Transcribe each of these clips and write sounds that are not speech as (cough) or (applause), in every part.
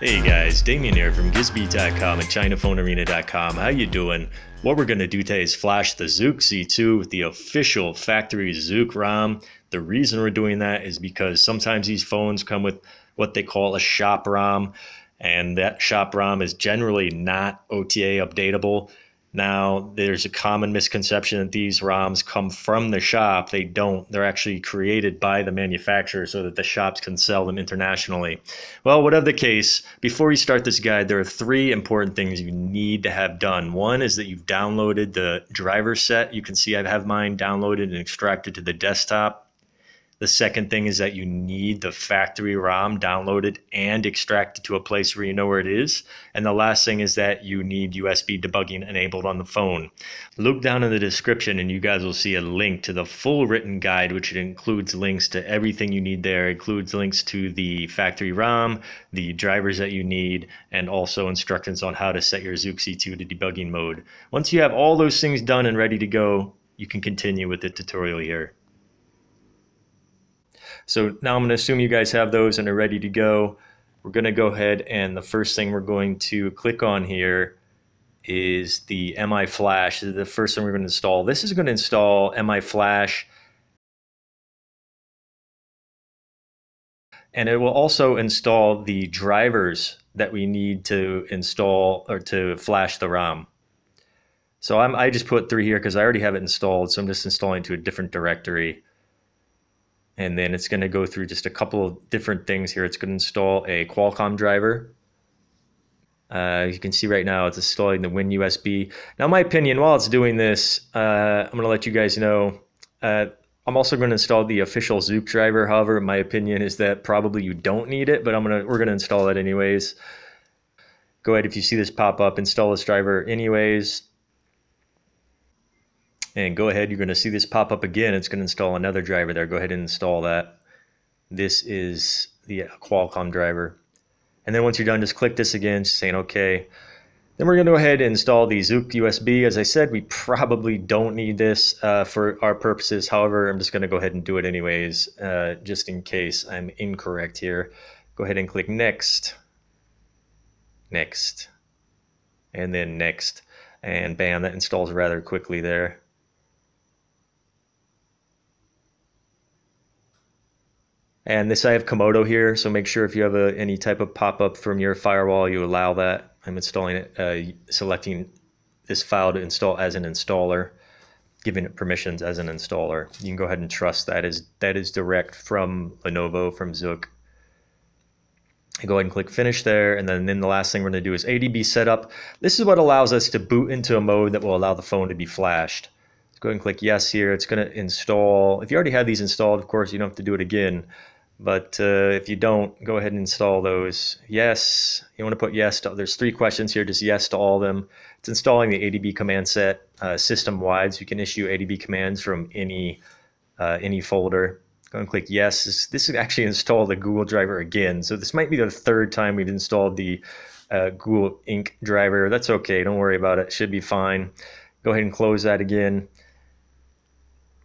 Hey guys, Damien here from GizBeat.com and ChinaPhoneArena.com. How you doing? What we're going to do today is flash the Zuk Z2 with the official factory Zuk ROM. The reason we're doing that is because sometimes these phones come with what they call a shop ROM, and that shop ROM is generally not OTA updatable. Now, there's a common misconception that these ROMs come from the shop. They don't. They're actually created by the manufacturer so that the shops can sell them internationally. Well, whatever the case, before we start this guide, there are three important things you need to have done. One is that you've downloaded the driver set. You can see I have mine downloaded and extracted to the desktop. The second thing is that you need the factory ROM downloaded and extracted to a place where you know where it is. And the last thing is that you need USB debugging enabled on the phone. Look down in the description and you guys will see a link to the full written guide, which includes links to everything you need there. It includes links to the factory ROM, the drivers that you need, and also instructions on how to set your Zuk Z2 to debugging mode. Once you have all those things done and ready to go, you can continue with the tutorial here. So now I'm going to assume you guys have those and are ready to go. We're going to go ahead and the first thing we're going to click on here is the MI Flash. This is the first thing we're going to install. This is going to install MI Flash. And it will also install the drivers that we need to install or to flash the ROM. So I'm, I just put three here because I already have it installed. So I'm just installing to a different directory and then it's going to go through just a couple of different things here. It's going to install a Qualcomm driver. Uh, you can see right now it's installing the WinUSB. Now, my opinion, while it's doing this, uh, I'm going to let you guys know. Uh, I'm also going to install the official Zuk driver. However, my opinion is that probably you don't need it, but I'm gonna we're going to install it anyways. Go ahead if you see this pop up, install this driver anyways and go ahead, you're going to see this pop up again. It's going to install another driver there. Go ahead and install that. This is the Qualcomm driver. And then once you're done, just click this again, saying OK. Then we're going to go ahead and install the Zuk USB. As I said, we probably don't need this uh, for our purposes. However, I'm just going to go ahead and do it anyways, uh, just in case I'm incorrect here. Go ahead and click Next, Next, and then Next. And bam, that installs rather quickly there. And this I have Comodo here, so make sure if you have a, any type of pop-up from your firewall, you allow that. I'm installing it, uh, selecting this file to install as an installer, giving it permissions as an installer. You can go ahead and trust that is that is direct from Lenovo, from Zuk. go ahead and click finish there, and then, then the last thing we're to do is ADB setup. This is what allows us to boot into a mode that will allow the phone to be flashed. Go ahead and click yes here. It's going to install. If you already have these installed, of course, you don't have to do it again. But uh, if you don't, go ahead and install those. Yes, you want to put yes to, there's three questions here, just yes to all of them. It's installing the ADB command set uh, system-wide, so you can issue ADB commands from any uh, any folder. Go and click yes. This, this actually installed the Google driver again, so this might be the third time we've installed the uh, Google Inc. driver. That's okay, don't worry about it should be fine. Go ahead and close that again.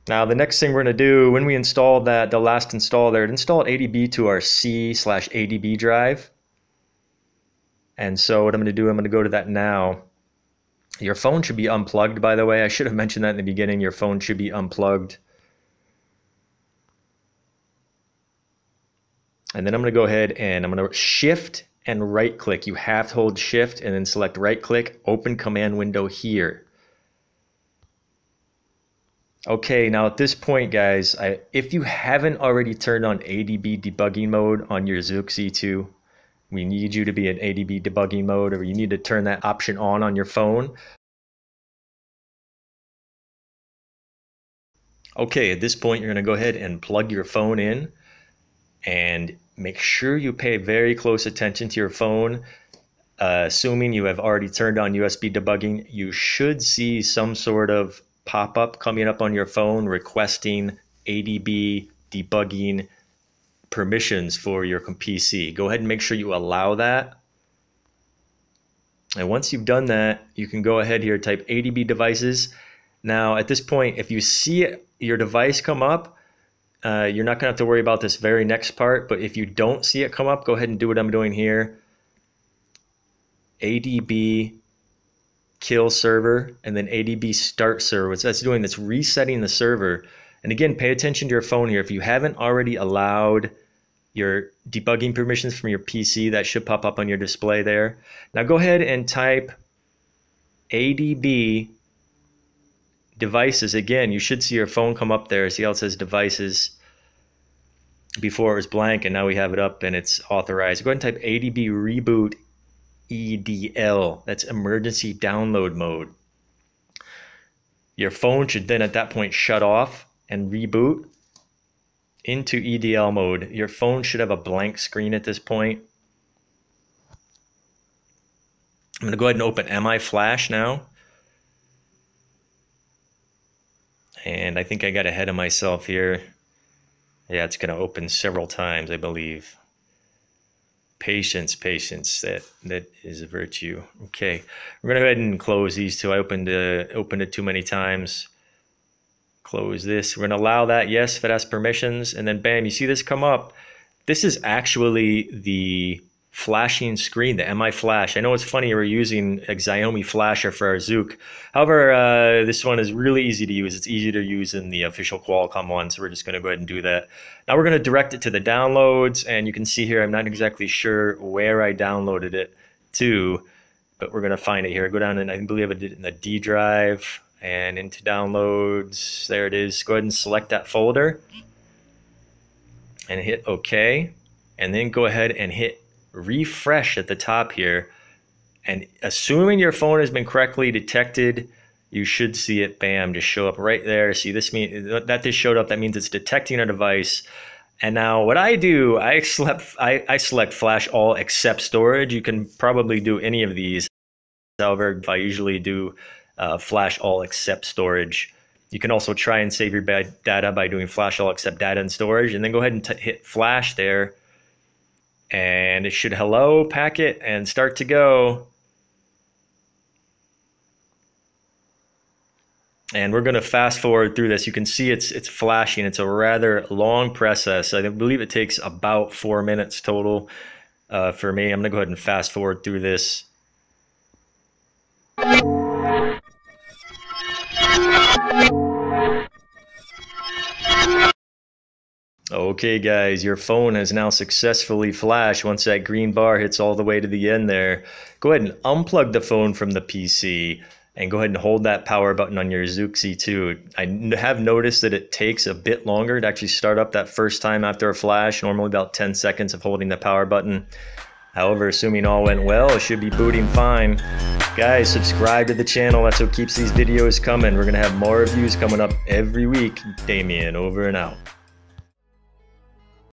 Now the next thing we're going to do when we install that, the last install there, it installed ADB to our C slash ADB drive. And so what I'm going to do, I'm going to go to that now. Your phone should be unplugged, by the way. I should have (laughs) mentioned that in the beginning. Your phone should be unplugged. And then I'm going to go ahead and I'm going to shift and right click. You have to hold shift and then select right click, open command window here. Okay, now at this point, guys, I, if you haven't already turned on ADB debugging mode on your Zuk Z2, we need you to be in ADB debugging mode or you need to turn that option on on your phone. Okay, at this point, you're going to go ahead and plug your phone in and make sure you pay very close attention to your phone. Uh, assuming you have already turned on USB debugging, you should see some sort of pop up coming up on your phone requesting ADB debugging permissions for your PC. Go ahead and make sure you allow that. And once you've done that, you can go ahead here, type ADB devices. Now, at this point, if you see your device come up, uh, you're not going to have to worry about this very next part. But if you don't see it come up, go ahead and do what I'm doing here. ADB kill server and then ADB start server. What that's doing, that's resetting the server. And again, pay attention to your phone here. If you haven't already allowed your debugging permissions from your PC, that should pop up on your display there. Now go ahead and type ADB devices. Again, you should see your phone come up there. See how it says devices before it was blank and now we have it up and it's authorized. Go ahead and type ADB reboot EDL. That's emergency download mode. Your phone should then at that point shut off and reboot into EDL mode. Your phone should have a blank screen at this point. I'm going to go ahead and open MI Flash now. And I think I got ahead of myself here. Yeah, it's going to open several times, I believe. Patience, patience. That that is a virtue. Okay, we're gonna go ahead and close these two. I opened uh, opened it too many times. Close this. We're gonna allow that. Yes, if it has permissions, and then bam, you see this come up. This is actually the flashing screen, the MI Flash. I know it's funny we're using a Xiaomi flasher for our Zuk. However, uh, this one is really easy to use. It's easy to use in the official Qualcomm one, so we're just going to go ahead and do that. Now we're going to direct it to the downloads, and you can see here I'm not exactly sure where I downloaded it to, but we're going to find it here. Go down and I believe I did it in the D drive and into downloads. There it is. Go ahead and select that folder and hit OK. And then go ahead and hit refresh at the top here. And assuming your phone has been correctly detected, you should see it, bam, just show up right there. See, this mean that just showed up. That means it's detecting a device. And now what I do, I select, I, I select flash all except storage. You can probably do any of these. However, I usually do uh, flash all except storage. You can also try and save your bad data by doing flash all except data and storage, and then go ahead and hit flash there and it should hello packet and start to go. And we're going to fast forward through this. You can see it's it's flashing. It's a rather long process. I believe it takes about four minutes total uh, for me. I'm going to go ahead and fast forward through this. Okay guys, your phone has now successfully flashed once that green bar hits all the way to the end there. Go ahead and unplug the phone from the PC and go ahead and hold that power button on your Zuk Z2. I have noticed that it takes a bit longer to actually start up that first time after a flash, normally about 10 seconds of holding the power button. However, assuming all went well, it should be booting fine. Guys, subscribe to the channel. That's what keeps these videos coming. We're going to have more reviews coming up every week. Damien, over and out.